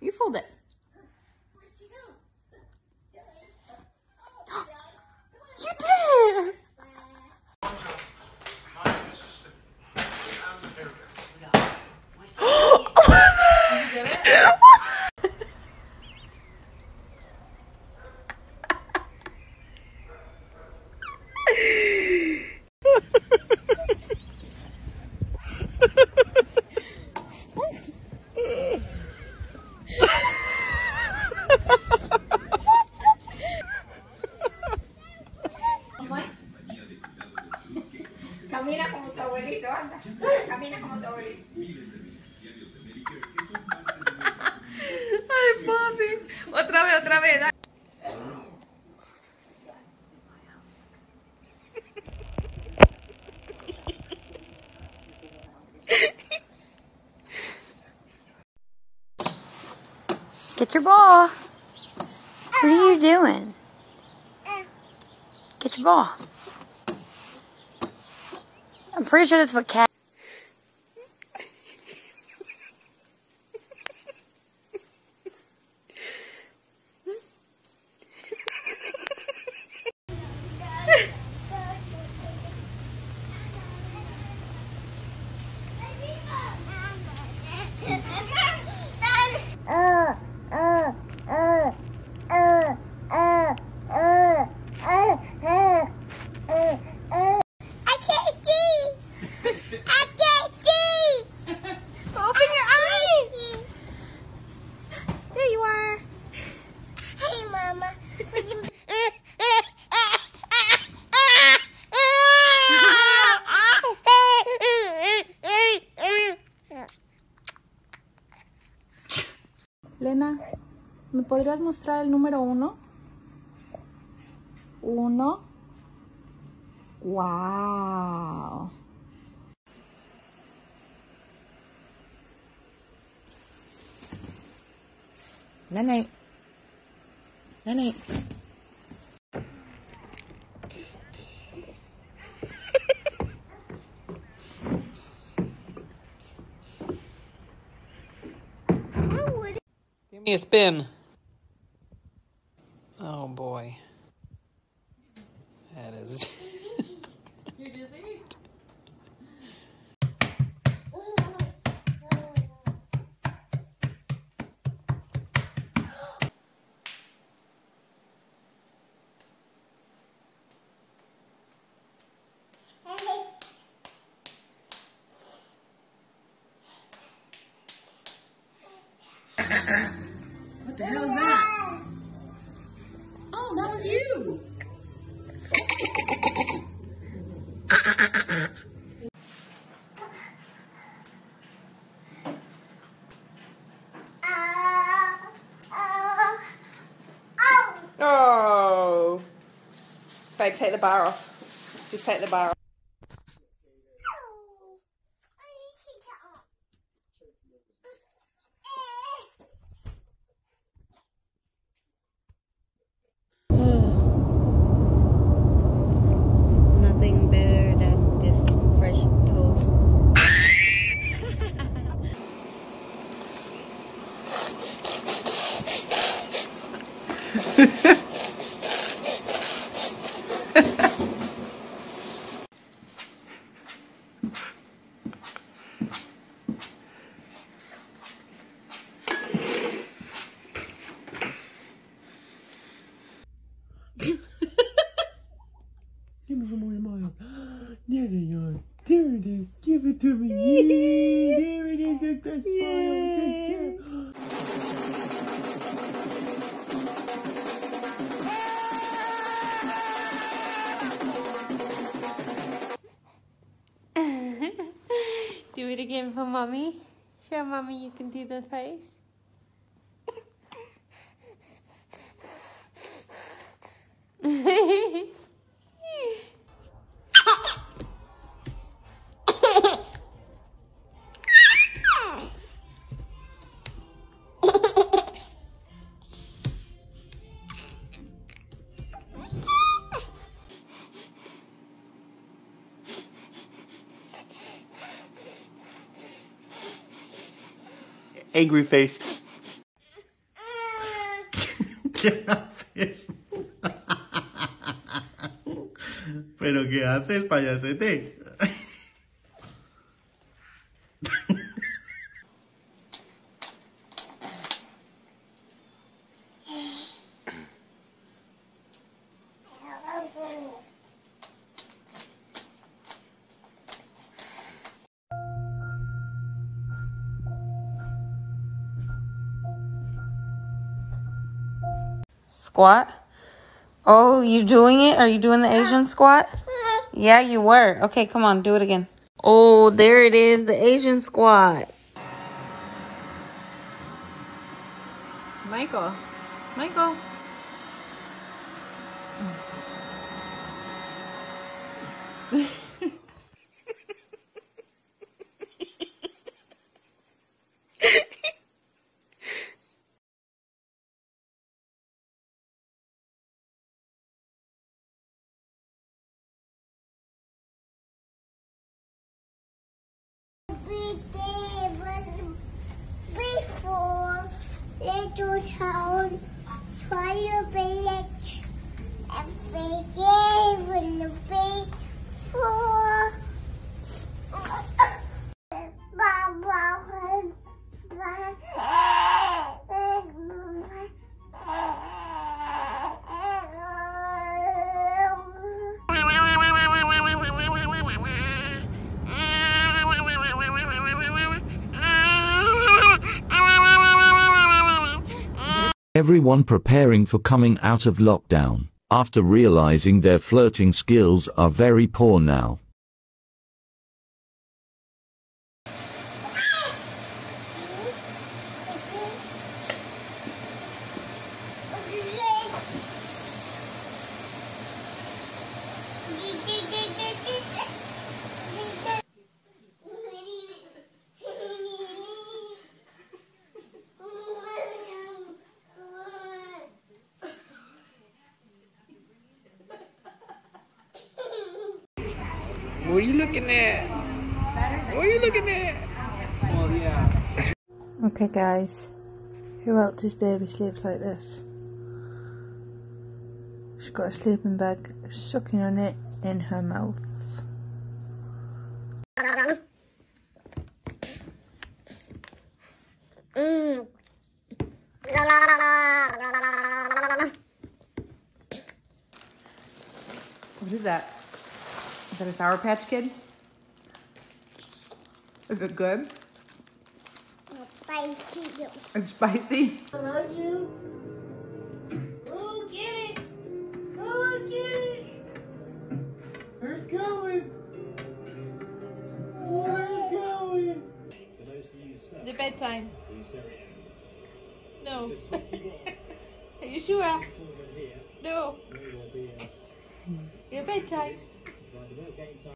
You fold it. You did oh it! Camina como tu abuelito, anda. Camina como tu abuelito. Ay, papi. Otra vez, otra vez. dale. Get your ball. What are you doing? Get your ball. I'm pretty sure that's what cat. Lena, ¿me podrías mostrar el número uno? Uno. Wow. Nene. Nene. Me a spin. Oh boy. That is. What the Oh. Babe, take the bar off. Just take the bar off. For mommy. Show mommy you can do the face. Angry face. ¿Qué haces? ¿Pero qué haces, payasete? Squat. Oh, you doing it? Are you doing the Asian squat? Yeah, you were. Okay, come on, do it again. Oh, there it is, the Asian squat. Michael. Michael. town, swallow village. Every day will be for Everyone preparing for coming out of lockdown, after realizing their flirting skills are very poor now. What are you looking at? What are you looking at? Well, yeah. okay, guys. Who else's baby sleeps like this? She's got a sleeping bag sucking on it in her mouth. Mm. What is that? Is that a Sour Patch Kid? Is it good? Spicy. It's spicy? Love you. Go get it. Go get it. Where's going? Where's going? The bedtime. No. Are you sure? No. Your bedtime. Rồi, đúng.